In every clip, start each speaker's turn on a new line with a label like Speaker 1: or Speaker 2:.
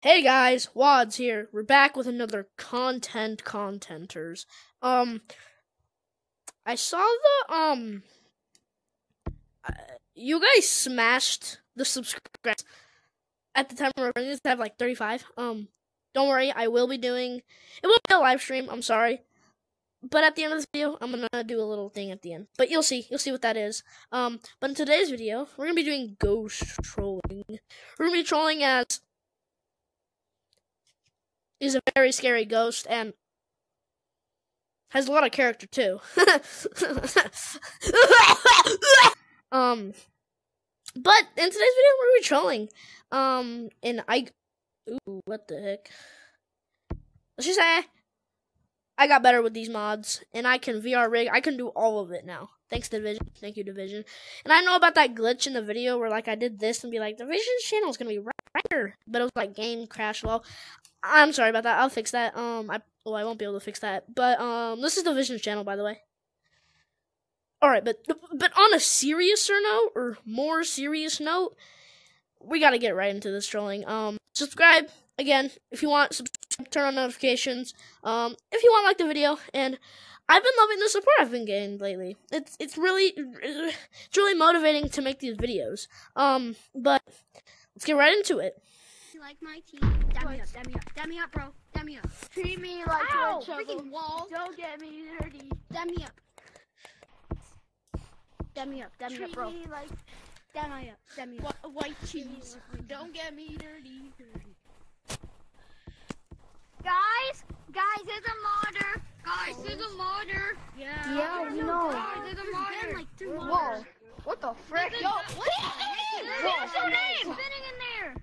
Speaker 1: Hey guys, Wads here. We're back with another content contenters. Um I saw the um uh, you guys smashed the subscribers at the time we're recording this to have like 35. Um don't worry, I will be doing it won't be a live stream, I'm sorry. But at the end of this video, I'm gonna do a little thing at the end. But you'll see, you'll see what that is. Um, but in today's video, we're gonna be doing ghost trolling. We're gonna be trolling as is a very scary ghost and has a lot of character too. um, but in today's video, we're gonna be trolling. Um, and I, ooh, what the heck? Let's just say I got better with these mods, and I can VR rig. I can do all of it now. Thanks, Division. Thank you, Division. And I know about that glitch in the video where, like, I did this and be like, Division's channel is gonna be right here, but it was like game crash. Well, I'm sorry about that. I'll fix that. Um, I well, I won't be able to fix that. But um, this is the Vision's channel, by the way. All right, but but on a seriouser note, or more serious note, we gotta get right into this trolling. Um, subscribe again if you want. Subscribe, turn on notifications. Um, if you want like the video, and I've been loving the support I've been getting lately. It's it's really it's really motivating to make these videos. Um, but let's get right into it.
Speaker 2: You like my team? Dab me up, dab me up, dab me up, bro. Dab me up.
Speaker 3: Treat me like
Speaker 2: Ow,
Speaker 3: a
Speaker 2: freaking wall.
Speaker 3: Don't get me dirty.
Speaker 2: Dab me up. Dab me up, dab me up,
Speaker 3: Treat
Speaker 2: bro.
Speaker 3: me like
Speaker 2: Dab me up, dab me up.
Speaker 3: wh- white cheese. Don't get me dirty.
Speaker 2: Guys, guys, there's a modder. Guys, oh. there's a modder.
Speaker 3: Yeah.
Speaker 2: Yeah,
Speaker 3: we
Speaker 2: know.
Speaker 3: know.
Speaker 2: Guys, there's a modder. Like three
Speaker 3: Whoa. What the frick?
Speaker 2: Yo, what's his name?
Speaker 3: Whoa.
Speaker 2: What's your name? Spinning in there.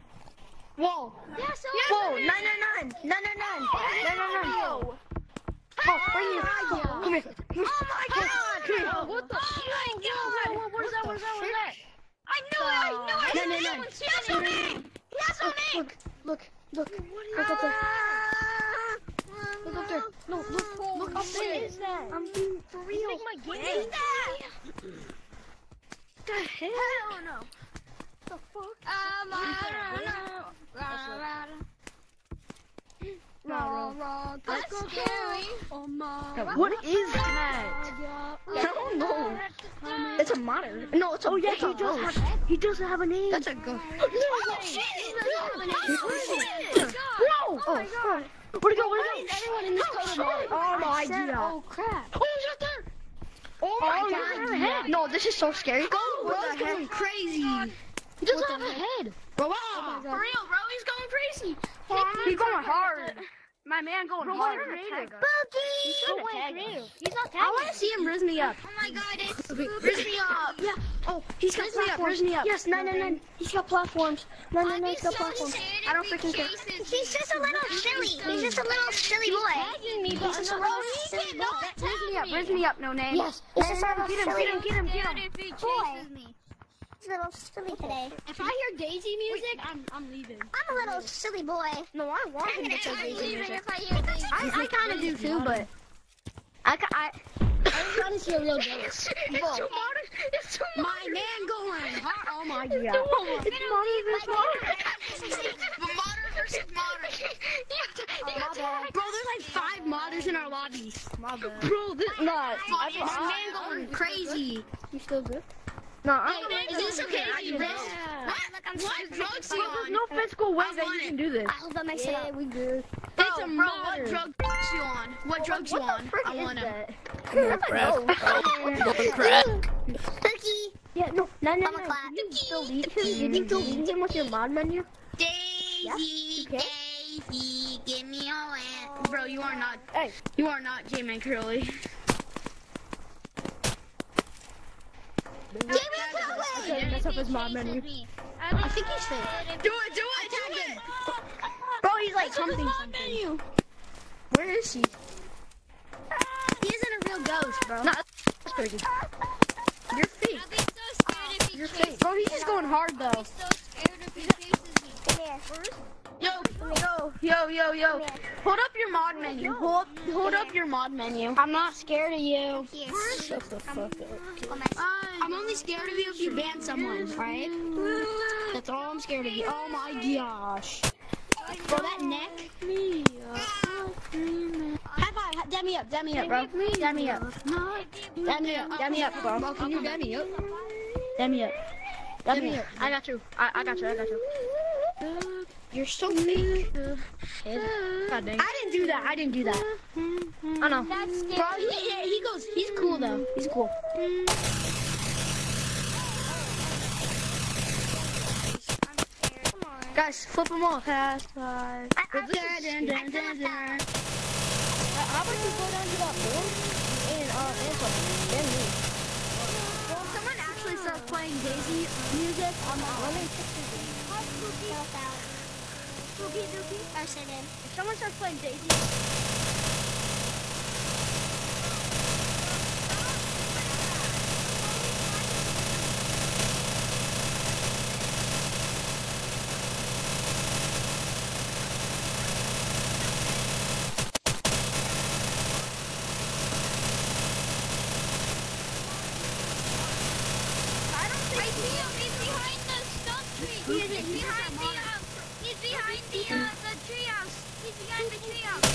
Speaker 3: Whoa.
Speaker 2: Yeah, so
Speaker 3: Whoa. Nine, nine, nine. Nine, nine, nine. Nine, nine, nine. Oh, bring. Come here.
Speaker 2: Oh my god!
Speaker 3: Come here.
Speaker 2: Oh, what the? Oh my god! What, where's that? Where's that? Where's that? I knew it! I knew it!
Speaker 3: No, no, no.
Speaker 2: He has no name! He has name!
Speaker 3: Look, look, look. Look up there. Look up there. No, look, look up there.
Speaker 2: What is that?
Speaker 3: I'm being for real.
Speaker 2: What is that?
Speaker 3: the hell?
Speaker 2: Hell no.
Speaker 3: the fuck?
Speaker 2: Um, I don't know. That's scary.
Speaker 3: Oh. What is that? I don't know. It's a monitor. No, it's a. Oh yeah, he does have. He doesn't have a name. That's a ghost.
Speaker 2: Oh shit!
Speaker 3: Oh, no. Oh, oh, my God. Oh, Where'd it go? Where'd it go?
Speaker 2: Everyone in this total mod.
Speaker 3: Oh my god.
Speaker 2: Oh crap.
Speaker 3: Oh, he's right there. Oh my
Speaker 2: Oh,
Speaker 3: god.
Speaker 2: he has a head.
Speaker 3: No, this is so scary. Go.
Speaker 2: Bro's going
Speaker 3: crazy. He doesn't have a head. Bro, wow. Ah.
Speaker 2: For real, bro, he's going crazy.
Speaker 3: He's going hard.
Speaker 2: My man going
Speaker 3: Bro,
Speaker 2: hard.
Speaker 3: what a.
Speaker 2: He's
Speaker 3: so
Speaker 2: going
Speaker 3: creative.
Speaker 2: creative. He's not I want to see him rizz me up. Oh my god, it's rizz me up.
Speaker 3: Yeah. Oh, he's got
Speaker 2: Rizz me up,
Speaker 3: platforms.
Speaker 2: rizz me up.
Speaker 3: Yes, nine, nine, nine. He's got platforms. Nine, nine, nine. He's got
Speaker 2: so
Speaker 3: platforms. I don't freaking care.
Speaker 2: He's just a little silly. He's just a little silly boy. He's
Speaker 3: me, but
Speaker 2: just
Speaker 3: I'm
Speaker 2: a
Speaker 3: not-
Speaker 2: little silly boy.
Speaker 3: Rizz me up. Rizz me up. No name.
Speaker 2: Yes.
Speaker 3: It's just a little
Speaker 2: Get him, get him, get him, get him. Boy.
Speaker 4: Chases me. He's a little silly today.
Speaker 2: If I hear Daisy music, I'm I'm leaving.
Speaker 4: I'm a little silly boy.
Speaker 3: No, I want
Speaker 4: I'm
Speaker 3: him
Speaker 4: gonna
Speaker 3: to
Speaker 4: I'm
Speaker 3: play
Speaker 4: leaving
Speaker 3: music.
Speaker 4: if I hear Daisy.
Speaker 3: I, I kind of do too, but I, I.
Speaker 2: I'm trying to see a real ghost.
Speaker 3: It's too modern. It's too
Speaker 2: My man going hard. Oh my
Speaker 3: It's
Speaker 2: god.
Speaker 3: too modern. It's modern. It's modern.
Speaker 2: modern versus modern. Oh, Bro, there's like five modders in our lobby.
Speaker 3: My bad. Bro, this not.
Speaker 2: My man going crazy.
Speaker 3: You still good? No, I'm.
Speaker 2: Is this okay?
Speaker 3: Yeah.
Speaker 2: What? What drugs you
Speaker 3: Bro, there's no physical way that you
Speaker 2: it.
Speaker 3: can do this.
Speaker 4: I hope that makes it
Speaker 3: Yeah, we good.
Speaker 2: It's a
Speaker 3: Bro, what
Speaker 2: What drugs you on? What drugs you on? I want them.
Speaker 3: that?
Speaker 1: Crack. crack.
Speaker 4: Turkey.
Speaker 3: Yeah, no, no, no, no.
Speaker 4: clap.
Speaker 3: Did you delete him? Did you delete him with your mod menu?
Speaker 2: Daisy,
Speaker 3: Okay.
Speaker 2: Daisy, give me your hand. Bro, you are not.
Speaker 3: Hey.
Speaker 2: You are not J-Man Curly.
Speaker 4: Give me a
Speaker 3: Okay, mess up his mod menu.
Speaker 2: I think he's fake. Do it, do it, do it.
Speaker 3: Bro, he's like something. something. Where is he?
Speaker 2: He isn't a real ghost, bro.
Speaker 3: No, that's crazy. You're fake.
Speaker 4: I'll be so scared if he
Speaker 3: You're
Speaker 4: chases
Speaker 3: fake. Bro, he's just going hard though.
Speaker 4: Me. so scared if he chases me.
Speaker 2: Yo, yo, yo, yo, yo. Hold up your mod menu. Hold up, hold up your mod menu.
Speaker 3: I'm not scared of you. Shut the fuck up.
Speaker 2: I'm only scared of you if you ban someone, right? That's all I'm scared of you. Oh my gosh. Bro, that neck. High five. Dab me up. Dab me up, bro. Dab me up. Dab me up. Dab me up, bro. Bro, can you dab me up? Dab me up. Dab me up. I got you. I, I got you. I got you. You're so fake. Kid. God dang. I didn't do that. I didn't do that. I know.
Speaker 4: That's
Speaker 2: Bro, he, yeah, he goes. He's cool though. He's cool. Guys, flip them all. Fast five. Dun, dun, dun, dun, dun.
Speaker 3: How about you go down to that board and uh answer? Then me.
Speaker 2: Well, if someone actually starts playing Daisy music, I'm not running.
Speaker 4: Spooky Dookie. I said him.
Speaker 2: If someone starts playing Daisy,
Speaker 4: I see him. He's behind the stump tree. He's behind the um. He's behind the uh the treehouse. He's behind the treehouse.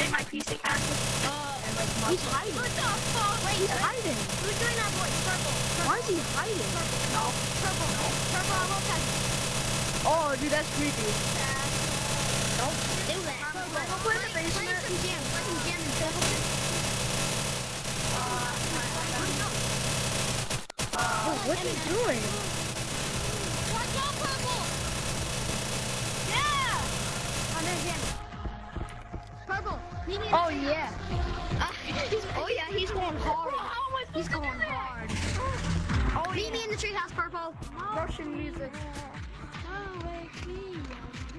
Speaker 2: He's uh, hiding.
Speaker 4: What the fuck? Wait,
Speaker 2: He's hiding.
Speaker 4: who's doing that voice? Purple.
Speaker 2: Why is he hiding?
Speaker 4: Purple. Purple. I won't touch it.
Speaker 3: Oh, dude, that's creepy.
Speaker 2: Don't do that.
Speaker 4: Go put it in the basement. Play some jam. Play some jam and stuff.
Speaker 3: Oh, what's he doing?
Speaker 4: Watch out, purple. Yeah.
Speaker 2: Oh, there's him. Purple. Meet me in
Speaker 3: Oh yeah.
Speaker 2: Uh, oh yeah, he's going hard. He's going hard. Oh, Meet me in the treehouse, Purple.
Speaker 3: Russian music.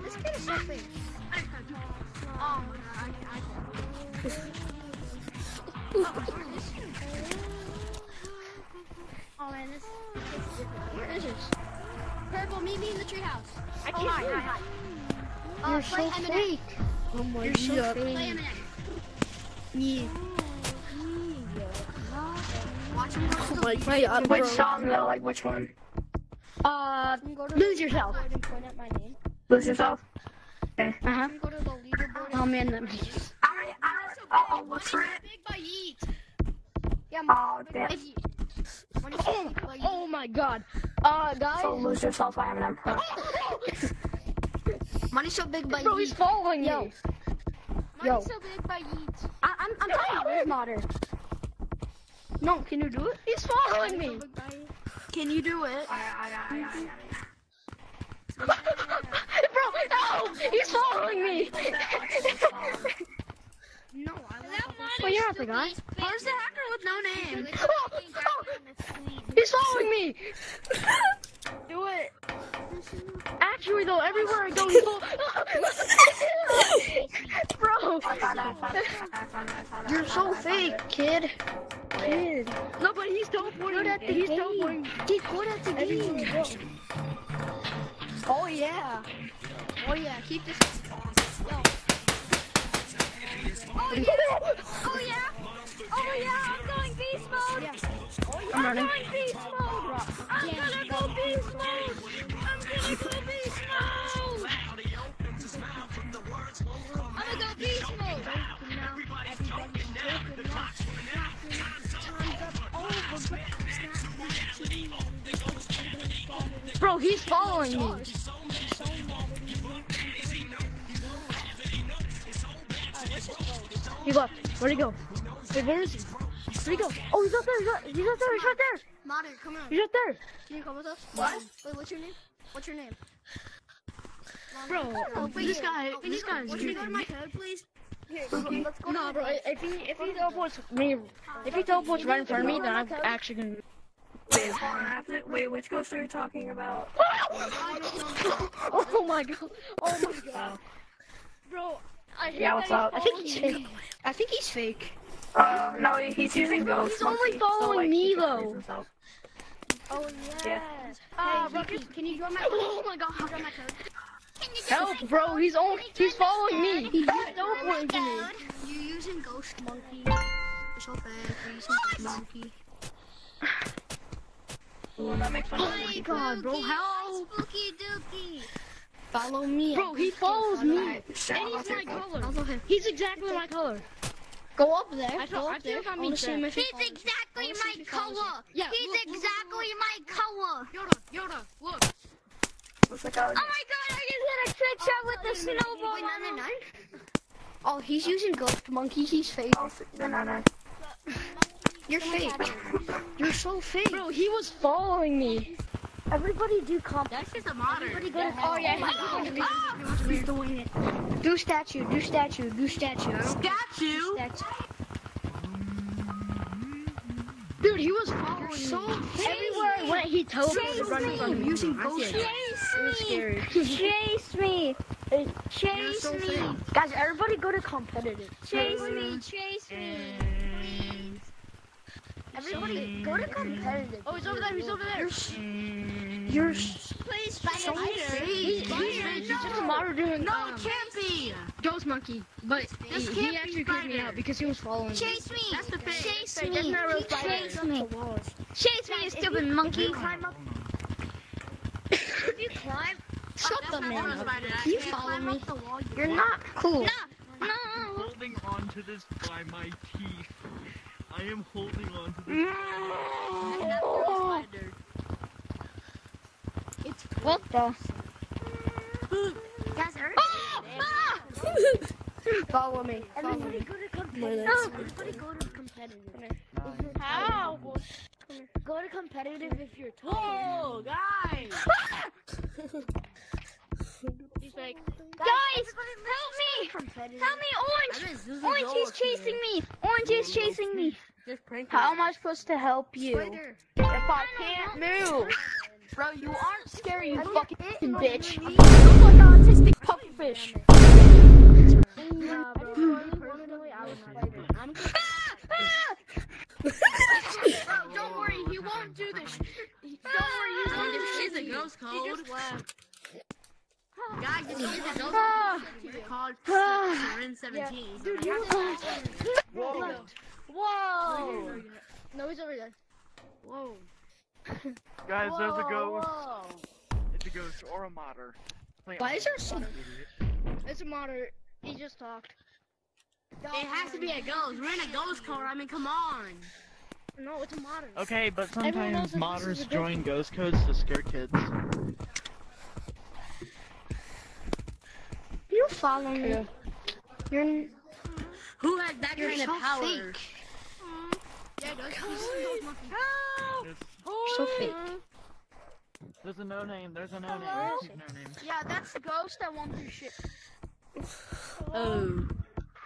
Speaker 2: This kid is so fake. Oh, I, I, oh man, this, this is different. Where is this? Purple, meet me in the treehouse.
Speaker 3: I
Speaker 2: Oh,
Speaker 3: can't
Speaker 2: hi, hi, hi. Uh,
Speaker 3: You're
Speaker 2: play
Speaker 3: so fake. Oh my
Speaker 2: You're so
Speaker 3: god.
Speaker 2: fake. Play Eminem.
Speaker 3: Yeah.
Speaker 2: Watch him go
Speaker 1: Oh my
Speaker 2: the
Speaker 1: god,
Speaker 5: Which song though? Like which one?
Speaker 2: Uh, lose yourself.
Speaker 3: And point at my name.
Speaker 5: Lose yourself.
Speaker 2: Uh huh.
Speaker 3: Go to the leaderboard.
Speaker 2: Oh man, that
Speaker 5: Alright, alright. I'll look for it.
Speaker 2: Big by Yeat.
Speaker 3: Yeah,
Speaker 5: Oh damn.
Speaker 2: If you,
Speaker 3: Oh, oh my god. Uh, guys.
Speaker 5: So lose yourself by Eminem.
Speaker 2: money's so big by
Speaker 3: Bro, he's following
Speaker 2: Yo.
Speaker 3: me. Yo.
Speaker 2: Money's so big by Yeat. I, I'm, I'm telling you, where's Modder?
Speaker 3: No, can you do it? He's following me.
Speaker 2: Can you do it?
Speaker 3: Bro, no! He's following me.
Speaker 2: No, I
Speaker 3: Well, you're not the guy.
Speaker 2: Where's the hacker with no name?
Speaker 3: He's following me. Do it. Actually, though, everywhere I go, he's following. Bro, you're so fake, kid. Kid. No, but he's teleporting. At the he's teleporting.
Speaker 2: Get good at the game.
Speaker 3: Oh yeah.
Speaker 2: Oh yeah, keep this.
Speaker 4: Oh yeah. Oh yeah. Oh yeah. I'm going beast mode.
Speaker 3: I'm running.
Speaker 4: going beast mode. I'm gonna go beast mode. I'm gonna go beast mode. I'm gonna go beast mode.
Speaker 3: Bro, he's following me. He left. Where'd he go? Wait, where is he? Where'd he go? Oh, he's up there. He's up, he's up there. He's right there.
Speaker 2: Modder, come on.
Speaker 3: He's right there.
Speaker 2: Can you come with us? What? Wait, what's your name? What's your name?
Speaker 3: Bro,
Speaker 2: Oh, wait,
Speaker 3: this guy,
Speaker 2: oh,
Speaker 3: this guy is
Speaker 2: Can you go to my code, please?
Speaker 3: No, bro, if he if he teleports me, if he teleports right in front of me, then I'm actually gonna.
Speaker 5: Wait, hold on, I have to- wait, which ghost are you talking about?
Speaker 3: Oh my god! Oh my god! Bro, I hate
Speaker 5: Yeah, what's up?
Speaker 2: I think
Speaker 3: following
Speaker 2: he's
Speaker 3: me.
Speaker 2: fake. I think he's fake.
Speaker 5: Uh, no, he's using ghost.
Speaker 3: He's only
Speaker 5: monkey, so,
Speaker 3: following
Speaker 5: like,
Speaker 3: me, though. Oh
Speaker 5: Yeah.
Speaker 3: Uh,
Speaker 2: Hey, Vicky, can you join my? Oh my god, join my code.
Speaker 3: help, bro! He's only he's following me. He's to me.
Speaker 2: You're using Ghost Monkey. You're so fake. You're using Ghost Monkey.
Speaker 5: That makes sense.
Speaker 2: Oh my god, bro, how?
Speaker 4: Spooky Dookie.
Speaker 2: Follow me. Bro, he follows me. And he's my color. He's exactly my color. Go up there.
Speaker 6: I
Speaker 2: Go
Speaker 6: thought- I
Speaker 2: up there.
Speaker 6: I
Speaker 2: I
Speaker 6: mean
Speaker 2: want to see him if
Speaker 4: He's
Speaker 2: follows.
Speaker 4: exactly
Speaker 2: Let's see if
Speaker 4: my
Speaker 2: he follows you.
Speaker 4: color.
Speaker 2: Yeah,
Speaker 4: He's
Speaker 2: look, look, look,
Speaker 4: exactly my color.
Speaker 6: Yoda, Yoda, look.
Speaker 5: Looks like
Speaker 4: Oh my god, I just hit a trick shot with the snowball.
Speaker 2: Wait, nine, nine, nine? Oh, he's using ghost monkey. He's fake.
Speaker 5: No, no, no.
Speaker 2: You're fake. You're so fake. Bro, he was following me. Everybody do comp.
Speaker 6: That's just a modern.
Speaker 2: Everybody go to. Oh yeah, he's going to be. He's doing it. Do statue. Do statue. Do statue. I don't
Speaker 6: Statue.
Speaker 2: statue. Dude, he was following so me. Everywhere I went, he teleported right in front of me. Using ghost. It was scary.
Speaker 4: Chase me. Chase
Speaker 2: so
Speaker 4: me.
Speaker 2: fake. Guys, everybody go to competitive.
Speaker 4: Chase me. Chase me. Please.
Speaker 2: Everybody go to competitive.
Speaker 6: Oh, he's over there. He's over there.
Speaker 2: You're
Speaker 4: Please
Speaker 2: so
Speaker 4: find a
Speaker 2: fake.
Speaker 4: leader.
Speaker 2: He's, he's, he's just a model doing
Speaker 6: No,
Speaker 2: um,
Speaker 6: it can't be.
Speaker 2: ghost monkey, but
Speaker 6: This
Speaker 2: he, he actually creeped me out because he was following me.
Speaker 4: Chase me.
Speaker 6: That's the fake.
Speaker 4: Chase
Speaker 2: Fake,
Speaker 4: me.
Speaker 2: that's not a real spider.
Speaker 4: Chase me. Chase me, you stupid monkey.
Speaker 2: You climb up.
Speaker 4: If you climb,
Speaker 2: Shut
Speaker 6: That's
Speaker 2: the man up.
Speaker 6: spider.
Speaker 2: You follow me.
Speaker 6: wall.
Speaker 2: You're not cool.
Speaker 4: no, no.
Speaker 7: holding on to this by my teeth. I am holding on to this.
Speaker 6: That's not a spider.
Speaker 2: What the?
Speaker 4: Guys, are ah!
Speaker 2: Follow me. Follow
Speaker 3: Everybody
Speaker 2: me.
Speaker 3: go to competitive. Everybody go to competitive.
Speaker 6: How?
Speaker 3: Go to competitive if you're tall.
Speaker 6: Whoa, guys. He's like,
Speaker 4: Guys, help me! Help me, Orange! Orange
Speaker 6: Zola
Speaker 4: is chasing me! Orange is chasing me!
Speaker 6: Just pranking.
Speaker 2: How am I supposed to help you?
Speaker 6: Spider.
Speaker 2: If I can't move. Bro, you aren't scary, you fucking bitch.
Speaker 3: You
Speaker 2: You look like an autistic pufferfish.
Speaker 3: Bro. Personally, I was spider. I'm
Speaker 6: Bro, don't worry, he won't do this. Don't worry, he won't do this. It's a ghost code. He just left. Guys, this is a ghost code. It's called Serin 17.
Speaker 3: Dude, you
Speaker 2: Whoa. Whoa. No, he's over there.
Speaker 6: Whoa.
Speaker 7: Guys, there's a ghost.
Speaker 2: Whoa.
Speaker 7: It's a ghost or a modder.
Speaker 2: Why is there
Speaker 7: it,
Speaker 2: so- It's a modder. He just talked.
Speaker 6: It has to be a ghost. We're in a ghost code. I mean, come on.
Speaker 2: No, it's a moderate.
Speaker 7: Okay, but sometimes
Speaker 2: that this is
Speaker 7: modders join ghost codes to scare kids.
Speaker 2: You follow me. You're
Speaker 6: Who has that
Speaker 2: you're
Speaker 6: kind
Speaker 2: so
Speaker 6: of power?
Speaker 2: fake.
Speaker 6: Yeah, ghost. Ghost monkey.
Speaker 7: There's,
Speaker 2: You're so fake.
Speaker 7: there's a no name. There's a no name.
Speaker 2: Hello?
Speaker 7: There's no name.
Speaker 2: Yeah, that's the ghost that won't do shit.
Speaker 6: Oh.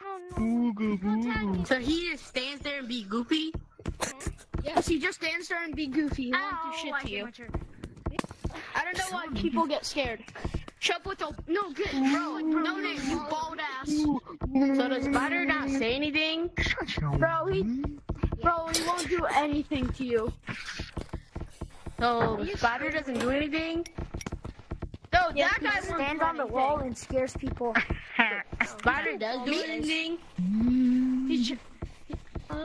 Speaker 7: oh Ooga booga.
Speaker 6: So he just stands there and be goofy?
Speaker 2: Yes, he just stands there and be goofy. He won't do oh, shit
Speaker 6: I
Speaker 2: to
Speaker 6: hit
Speaker 2: you.
Speaker 6: my.
Speaker 2: I don't know why people get scared. Shut up with the no good bro. No name, you bald ass.
Speaker 6: So does Spider not say anything?
Speaker 2: Bro, he bro, he won't do anything to you.
Speaker 6: So Spider doesn't do anything?
Speaker 2: No, that guy won't
Speaker 3: stand
Speaker 2: do
Speaker 3: on the wall and scares people.
Speaker 6: Spider does do anything?
Speaker 2: He's just,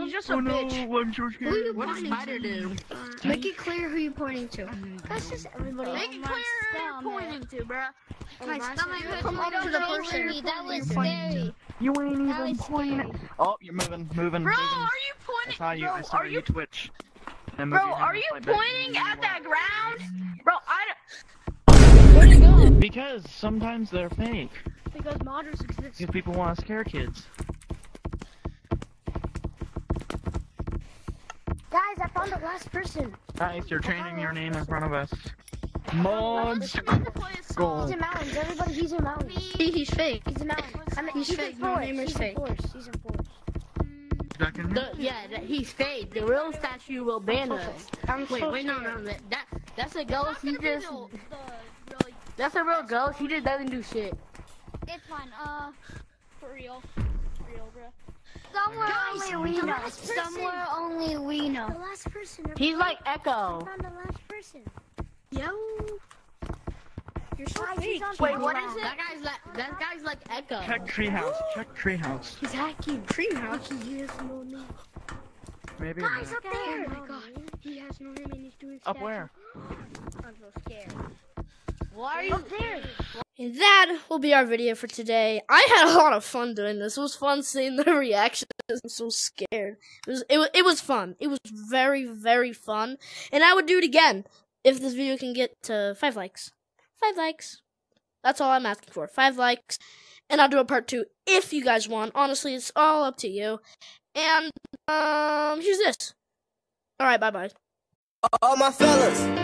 Speaker 2: he's just a
Speaker 7: Oh no,
Speaker 2: bitch.
Speaker 7: I'm so scared.
Speaker 6: What does Spider do?
Speaker 2: Make it clear who you're pointing to.
Speaker 3: That's just everybody.
Speaker 6: Make it clear who you're pointing to, bruh.
Speaker 4: Oh, my stomach hurts.
Speaker 2: Come up to the person.
Speaker 4: Me. That was scary.
Speaker 7: You ain't even pointing. Oh, you're moving, moving,
Speaker 6: Bro,
Speaker 7: moving.
Speaker 6: are you
Speaker 7: I
Speaker 6: pointing?
Speaker 7: saw you. I saw
Speaker 6: are
Speaker 7: you
Speaker 6: you
Speaker 7: twitch. Then move
Speaker 6: Bro,
Speaker 7: your hand
Speaker 6: are you
Speaker 7: and play back.
Speaker 6: pointing at that ground? Bro, I don't
Speaker 2: Where'd he go?
Speaker 7: Because sometimes they're fake.
Speaker 2: Because modders exist.
Speaker 7: Because people want to scare kids.
Speaker 3: Guys, I found the last person.
Speaker 7: Guys, you're changing your name in front of us. Mods. Go.
Speaker 3: He's in mountains. Everybody, he's in mountains.
Speaker 2: He, he's fake.
Speaker 3: He's in mountains. I mean,
Speaker 2: He's
Speaker 3: he's,
Speaker 2: fake.
Speaker 3: in
Speaker 2: My
Speaker 3: forest.
Speaker 2: name is
Speaker 3: he's
Speaker 2: fake.
Speaker 3: in forest. He's in forest.
Speaker 7: Second.
Speaker 6: The, yeah, that, he's fake. The real statue will ban us.
Speaker 2: I'm
Speaker 6: Wait,
Speaker 2: so
Speaker 6: wait, no,
Speaker 2: scared.
Speaker 6: no, that, that that's a ghost. He just that's a real ghost. He just doesn't do shit.
Speaker 4: It's fine. Uh,
Speaker 2: For real. For real, bro.
Speaker 4: somewhere
Speaker 3: Guys,
Speaker 4: only we
Speaker 3: the
Speaker 4: know.
Speaker 3: person.
Speaker 4: Somewhere only we know.
Speaker 3: The last person.
Speaker 6: He's like
Speaker 3: I
Speaker 6: Echo.
Speaker 3: found the last person.
Speaker 2: Yo. You're so fake. Wait,
Speaker 3: top
Speaker 2: what
Speaker 3: now.
Speaker 2: is it?
Speaker 6: That guy's like that guy's like Echo.
Speaker 7: Check treehouse. Check treehouse.
Speaker 2: He's hacking Treehouse.
Speaker 3: He has no name.
Speaker 7: Maybe.
Speaker 3: Guys,
Speaker 7: not.
Speaker 3: up there.
Speaker 2: Oh my god. He has no name and he's doing
Speaker 7: Up
Speaker 2: statue.
Speaker 7: where?
Speaker 2: scared. Why are you up there?
Speaker 1: And that will be our video for today. I had a lot of fun doing this. It was fun seeing the reactions. I'm so scared. It was it was it was fun. It was very very fun, and I would do it again if this video can get to five likes. Five likes. That's all I'm asking for. Five likes, and I'll do a part two if you guys want. Honestly, it's all up to you. And um, here's this. All right, bye bye.
Speaker 8: All my fellas.